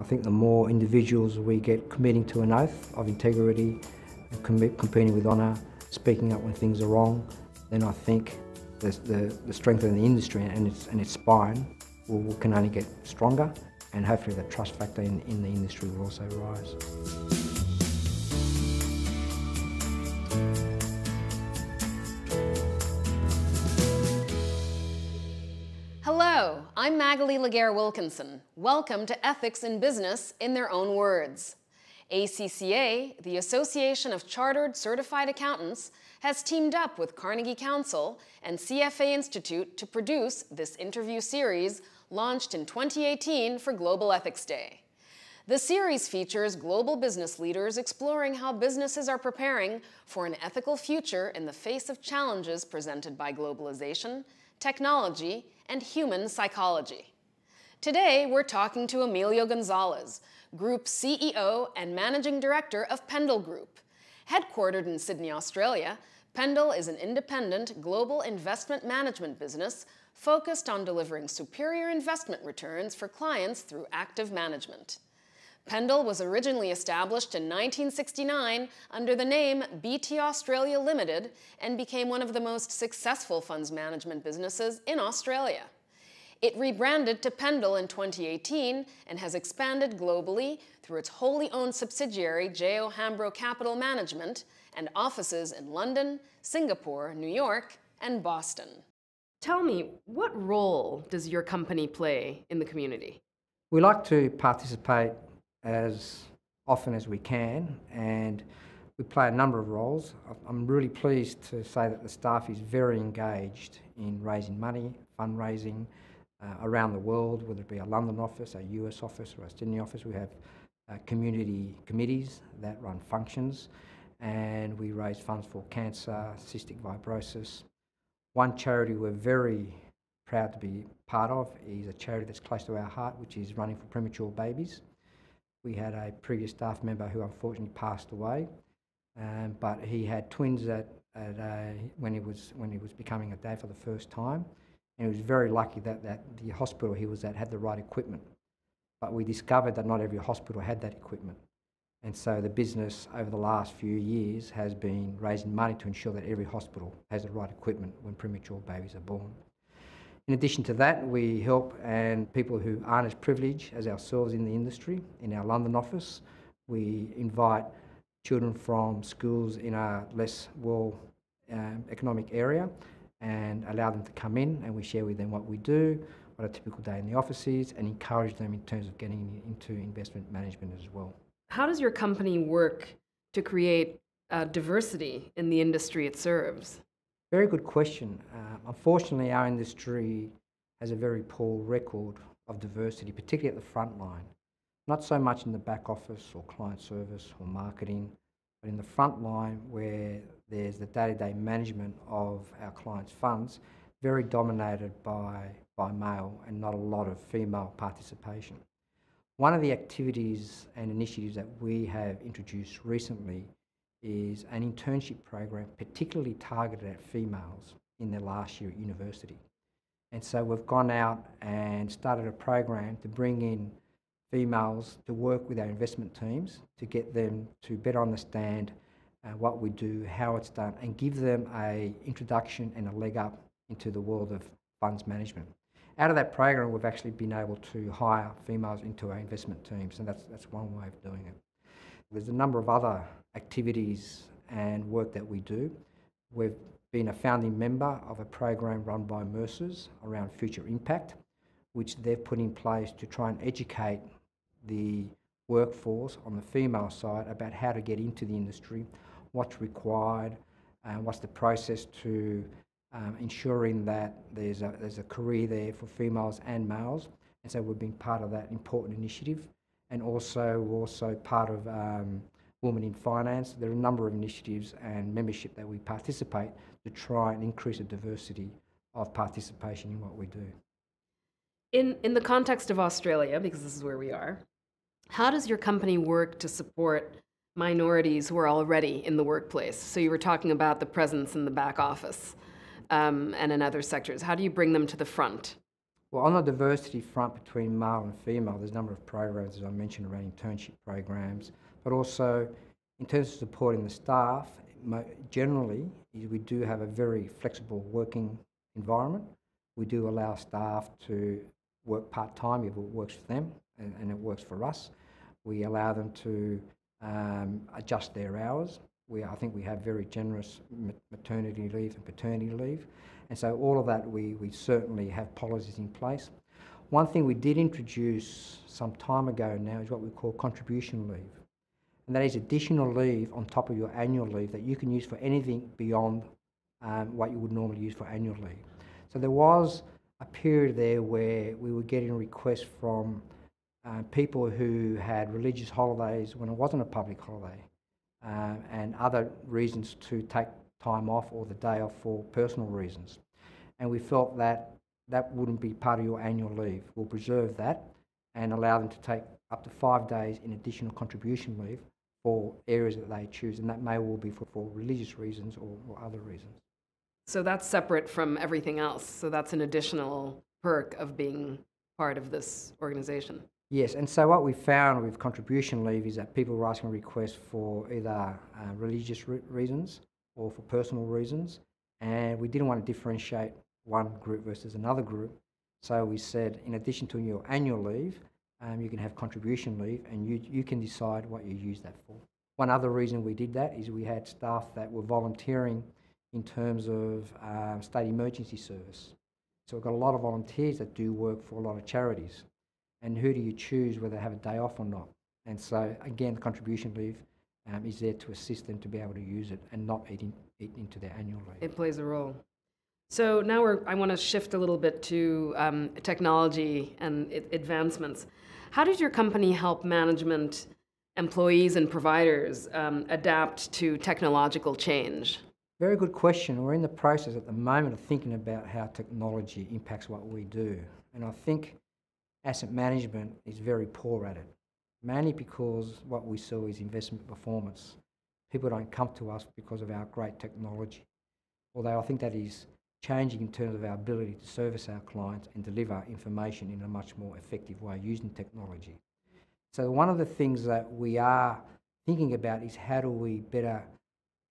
I think the more individuals we get committing to an oath of integrity, competing with honour, speaking up when things are wrong, then I think the, the, the strength of the industry and its, and its spine will, will, can only get stronger and hopefully the trust factor in, in the industry will also rise. I'm Laguerre Wilkinson. Welcome to Ethics in Business in Their Own Words. ACCA, the Association of Chartered Certified Accountants, has teamed up with Carnegie Council and CFA Institute to produce this interview series launched in 2018 for Global Ethics Day. The series features global business leaders exploring how businesses are preparing for an ethical future in the face of challenges presented by globalization, technology, and human psychology. Today, we're talking to Emilio Gonzalez, Group CEO and Managing Director of Pendal Group. Headquartered in Sydney, Australia, Pendal is an independent global investment management business focused on delivering superior investment returns for clients through active management. Pendal was originally established in 1969 under the name BT Australia Limited and became one of the most successful funds management businesses in Australia. It rebranded to Pendal in 2018 and has expanded globally through its wholly owned subsidiary, JO Hambro Capital Management, and offices in London, Singapore, New York, and Boston. Tell me, what role does your company play in the community? We like to participate as often as we can, and we play a number of roles. I'm really pleased to say that the staff is very engaged in raising money, fundraising, uh, around the world, whether it be a London office, a US office, or a Sydney office. We have uh, community committees that run functions, and we raise funds for cancer, cystic fibrosis. One charity we're very proud to be part of is a charity that's close to our heart, which is running for premature babies. We had a previous staff member who unfortunately passed away, um, but he had twins at, at a, when he was when he was becoming a dad for the first time, and he was very lucky that, that the hospital he was at had the right equipment. But we discovered that not every hospital had that equipment. And so the business over the last few years has been raising money to ensure that every hospital has the right equipment when premature babies are born. In addition to that, we help and people who aren't as privileged as ourselves in the industry, in our London office, we invite children from schools in a less well um, economic area and allow them to come in and we share with them what we do, what a typical day in the office is, and encourage them in terms of getting into investment management as well. How does your company work to create uh, diversity in the industry it serves? Very good question. Uh, unfortunately, our industry has a very poor record of diversity, particularly at the front line. Not so much in the back office or client service or marketing, in the front line where there's the day-to-day management of our clients' funds, very dominated by, by male and not a lot of female participation. One of the activities and initiatives that we have introduced recently is an internship program particularly targeted at females in their last year at university. And so we've gone out and started a program to bring in females to work with our investment teams to get them to better understand uh, what we do, how it's done, and give them a introduction and a leg up into the world of funds management. Out of that program, we've actually been able to hire females into our investment teams, and that's, that's one way of doing it. There's a number of other activities and work that we do. We've been a founding member of a program run by Mercer's around future impact, which they've put in place to try and educate the workforce on the female side about how to get into the industry, what's required, and what's the process to um, ensuring that there's a, there's a career there for females and males. And so we've been part of that important initiative. And also, also part of um, Women in Finance. There are a number of initiatives and membership that we participate to try and increase the diversity of participation in what we do. In, in the context of Australia, because this is where we are, how does your company work to support minorities who are already in the workplace? So you were talking about the presence in the back office um, and in other sectors. How do you bring them to the front? Well, on the diversity front between male and female, there's a number of programs, as I mentioned, around internship programs, but also in terms of supporting the staff, generally, we do have a very flexible working environment. We do allow staff to work part time if it works for them and, and, it works for us. We allow them to um, adjust their hours. We, I think we have very generous maternity leave and paternity leave. And so all of that, we, we certainly have policies in place. One thing we did introduce some time ago now is what we call contribution leave. And that is additional leave on top of your annual leave that you can use for anything beyond um, what you would normally use for annual leave. So there was a period there where we were getting requests from uh, people who had religious holidays when it wasn't a public holiday uh, and other reasons to take time off or the day off for personal reasons. And we felt that that wouldn't be part of your annual leave. We'll preserve that and allow them to take up to five days in additional contribution leave for areas that they choose, and that may well be for, for religious reasons or, or other reasons. So that's separate from everything else. So that's an additional perk of being part of this organization. Yes, and so what we found with contribution leave is that people were asking requests for either uh, religious re reasons or for personal reasons, and we didn't want to differentiate one group versus another group. So we said, in addition to your annual leave, um, you can have contribution leave, and you you can decide what you use that for. One other reason we did that is we had staff that were volunteering in terms of um, state emergency service. So we've got a lot of volunteers that do work for a lot of charities. And who do you choose whether they have a day off or not? And so again, the contribution leave um, is there to assist them to be able to use it and not eat, in, eat into their annual leave. It plays a role. So now we're, I want to shift a little bit to um, technology and advancements. How does your company help management, employees, and providers um, adapt to technological change? Very good question. We're in the process at the moment of thinking about how technology impacts what we do. And I think asset management is very poor at it mainly because what we saw is investment performance. People don't come to us because of our great technology, although I think that is changing in terms of our ability to service our clients and deliver information in a much more effective way using technology. So one of the things that we are thinking about is how do we better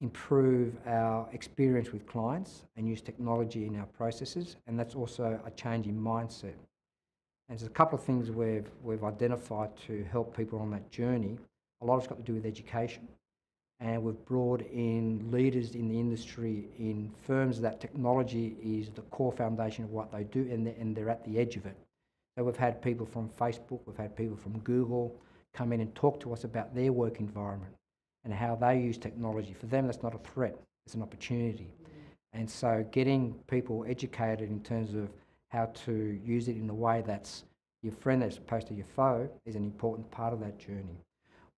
improve our experience with clients and use technology in our processes, and that's also a change in mindset. And there's a couple of things we've, we've identified to help people on that journey. A lot of it's got to do with education. And we've brought in leaders in the industry in firms that technology is the core foundation of what they do and they're, and they're at the edge of it. So we've had people from Facebook, we've had people from Google come in and talk to us about their work environment and how they use technology. For them, that's not a threat, it's an opportunity. And so getting people educated in terms of how to use it in a way that's your friend as opposed to your foe is an important part of that journey.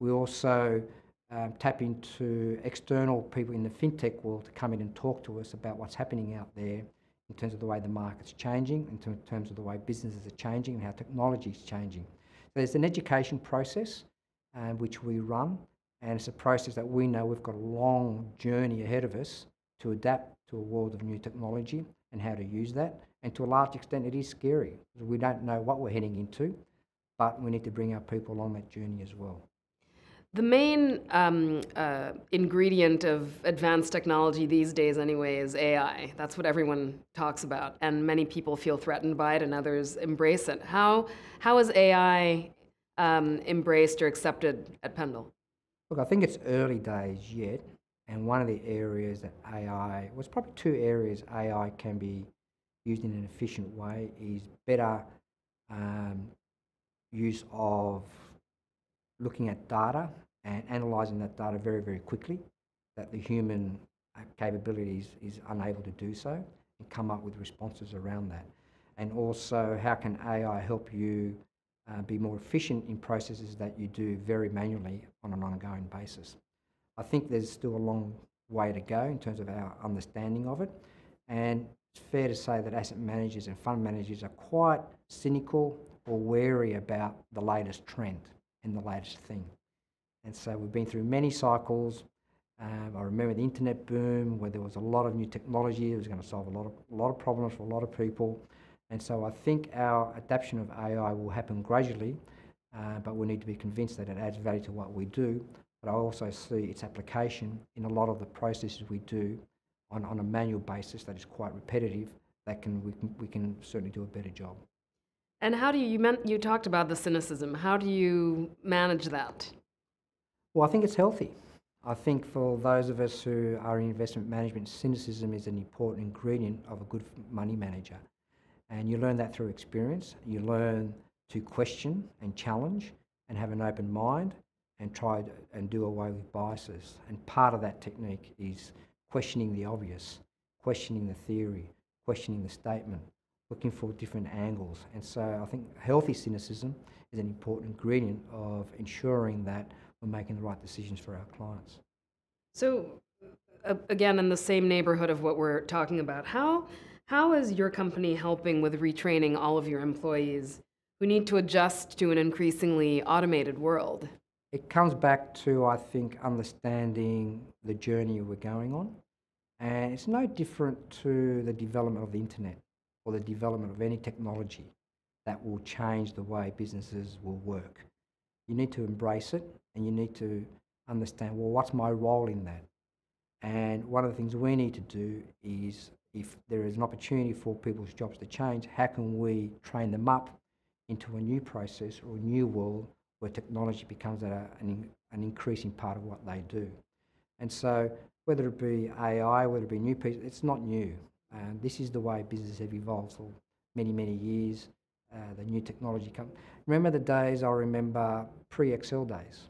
We also um, tap into external people in the fintech world to come in and talk to us about what's happening out there in terms of the way the market's changing, in terms of the way businesses are changing and how technology is changing. There's an education process um, which we run, and it's a process that we know we've got a long journey ahead of us to adapt to a world of new technology and how to use that. And to a large extent, it is scary. We don't know what we're heading into, but we need to bring our people on that journey as well. The main um, uh, ingredient of advanced technology these days, anyway, is AI. That's what everyone talks about, and many people feel threatened by it, and others embrace it. How how is AI um, embraced or accepted at Pendal? Look, I think it's early days yet, and one of the areas that AI, well, probably two areas AI can be used in an efficient way is better um, use of looking at data and analysing that data very, very quickly, that the human uh, capabilities is unable to do so, and come up with responses around that. And also, how can AI help you uh, be more efficient in processes that you do very manually on an ongoing basis? I think there's still a long way to go in terms of our understanding of it. And it's fair to say that asset managers and fund managers are quite cynical or wary about the latest trend and the latest thing. And so we've been through many cycles. Um, I remember the internet boom where there was a lot of new technology that was going to solve a lot of, a lot of problems for a lot of people. And so I think our adoption of AI will happen gradually, uh, but we need to be convinced that it adds value to what we do. But I also see its application in a lot of the processes we do on, on a manual basis that is quite repetitive, that can we, can we can certainly do a better job. And how do you, you, meant, you talked about the cynicism, how do you manage that? Well, I think it's healthy. I think for those of us who are in investment management, cynicism is an important ingredient of a good money manager. And you learn that through experience. You learn to question and challenge and have an open mind and try to, and do away with biases. And part of that technique is questioning the obvious, questioning the theory, questioning the statement, looking for different angles. And so I think healthy cynicism is an important ingredient of ensuring that we're making the right decisions for our clients. So, uh, again, in the same neighborhood of what we're talking about, how, how is your company helping with retraining all of your employees who need to adjust to an increasingly automated world? It comes back to, I think, understanding the journey we're going on. And it's no different to the development of the internet or the development of any technology that will change the way businesses will work. You need to embrace it and you need to understand, well, what's my role in that? And one of the things we need to do is if there is an opportunity for people's jobs to change, how can we train them up into a new process or a new world where technology becomes an, an increasing part of what they do? And so, whether it be AI, whether it be new pieces, it's not new. Um, this is the way businesses have evolved for many, many years. Uh, the new technology come. Remember the days I remember pre-Excel days,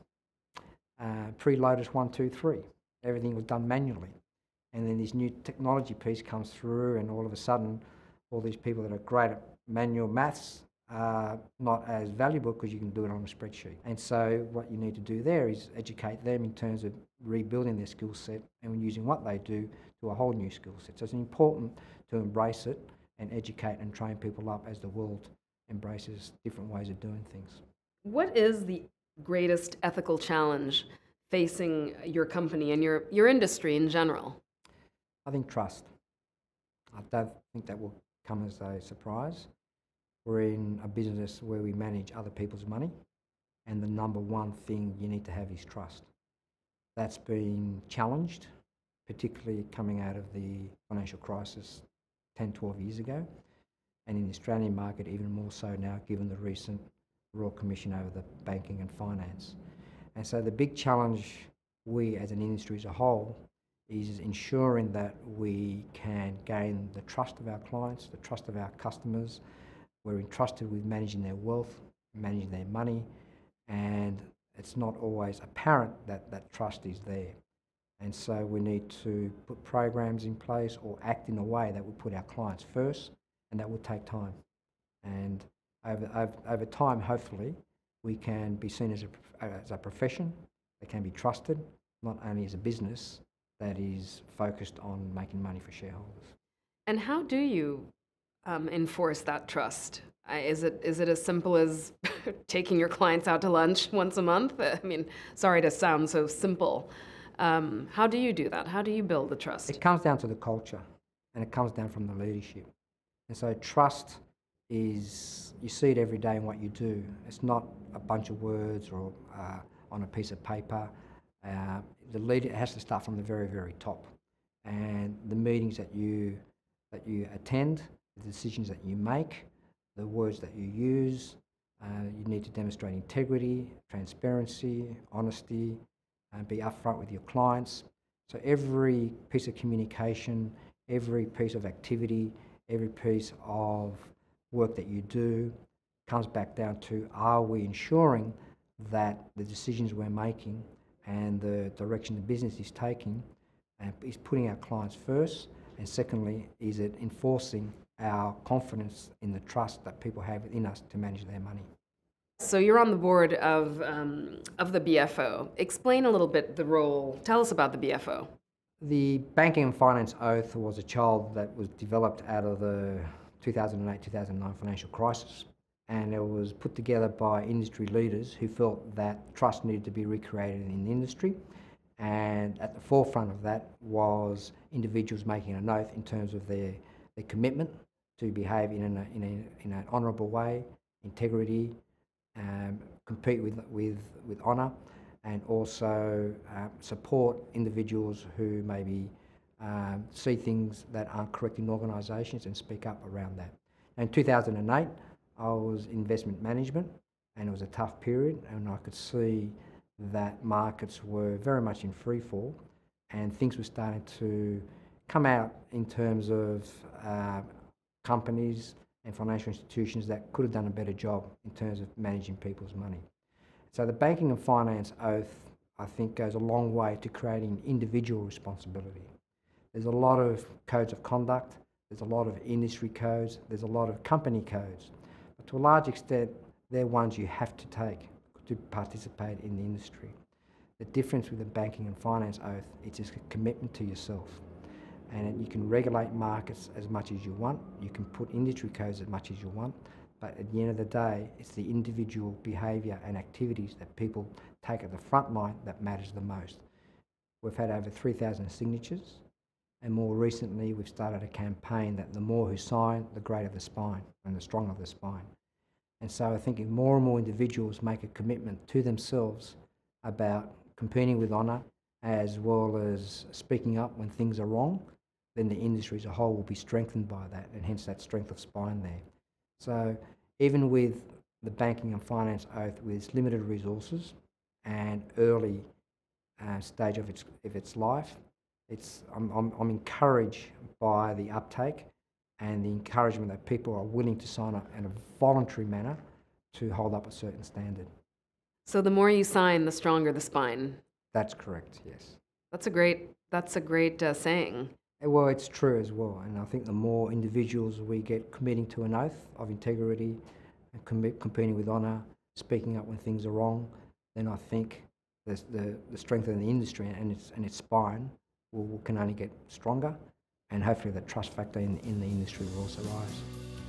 uh, pre-Lotus one, two, three. Everything was done manually, and then this new technology piece comes through, and all of a sudden, all these people that are great at manual maths are not as valuable because you can do it on a spreadsheet. And so, what you need to do there is educate them in terms of rebuilding their skill set and using what they do to a whole new skill set. So, it's important to embrace it and educate and train people up as the world embraces different ways of doing things. What is the greatest ethical challenge facing your company and your, your industry in general? I think trust. I don't think that will come as a surprise. We're in a business where we manage other people's money, and the number one thing you need to have is trust. That's been challenged, particularly coming out of the financial crisis 10, 12 years ago and in the Australian market even more so now given the recent Royal Commission over the banking and finance. And so the big challenge we as an industry as a whole is ensuring that we can gain the trust of our clients, the trust of our customers. We're entrusted with managing their wealth, managing their money, and it's not always apparent that that trust is there. And so we need to put programs in place or act in a way that will put our clients first and that will take time. And over, over, over time, hopefully, we can be seen as a, as a profession that can be trusted, not only as a business that is focused on making money for shareholders. And how do you um, enforce that trust? Is it is it as simple as taking your clients out to lunch once a month? I mean, sorry to sound so simple. Um, how do you do that? How do you build the trust? It comes down to the culture, and it comes down from the leadership. And so trust is, you see it every day in what you do. It's not a bunch of words or uh, on a piece of paper. Uh, the leader has to start from the very, very top. And the meetings that you, that you attend, the decisions that you make, the words that you use, uh, you need to demonstrate integrity, transparency, honesty, and be upfront with your clients. So every piece of communication, every piece of activity every piece of work that you do comes back down to are we ensuring that the decisions we're making and the direction the business is taking uh, is putting our clients first, and secondly, is it enforcing our confidence in the trust that people have in us to manage their money. So you're on the board of um, of the BFO. Explain a little bit the role. Tell us about the BFO. The banking and finance oath was a child that was developed out of the 2008-2009 financial crisis and it was put together by industry leaders who felt that trust needed to be recreated in the industry and at the forefront of that was individuals making an oath in terms of their, their commitment to behave in an, in, a, in an honourable way, integrity, um, compete with, with, with honour, and also uh, support individuals who maybe um, see things that aren't correct in organisations and speak up around that. In 2008, I was investment management, and it was a tough period, and I could see that markets were very much in free fall, and things were starting to come out in terms of uh, companies and financial institutions that could have done a better job in terms of managing people's money. So the banking and finance oath, I think, goes a long way to creating individual responsibility. There's a lot of codes of conduct, there's a lot of industry codes, there's a lot of company codes. But to a large extent, they're ones you have to take to participate in the industry. The difference with the banking and finance oath, it's just a commitment to yourself. And you can regulate markets as much as you want, you can put industry codes as much as you want, but at the end of the day, it's the individual behaviour and activities that people take at the front line that matters the most. We've had over 3,000 signatures, and more recently, we've started a campaign that the more who sign, the greater the spine and the stronger the spine. And so I think if more and more individuals make a commitment to themselves about competing with honour as well as speaking up when things are wrong, then the industry as a whole will be strengthened by that and hence that strength of spine there. So even with the banking and finance oath with its limited resources and early uh, stage of its, of its life, it's, I'm, I'm, I'm encouraged by the uptake and the encouragement that people are willing to sign up in a voluntary manner to hold up a certain standard. So the more you sign, the stronger the spine. That's correct. Yes. That's a great. That's a great uh, saying. Eh, well, it's true as well, and I think the more individuals we get committing to an oath of integrity, and commit, competing with honour, speaking up when things are wrong, then I think the, the, the strength of the industry and its, and its spine will, can only get stronger, and hopefully the trust factor in, in the industry will also rise.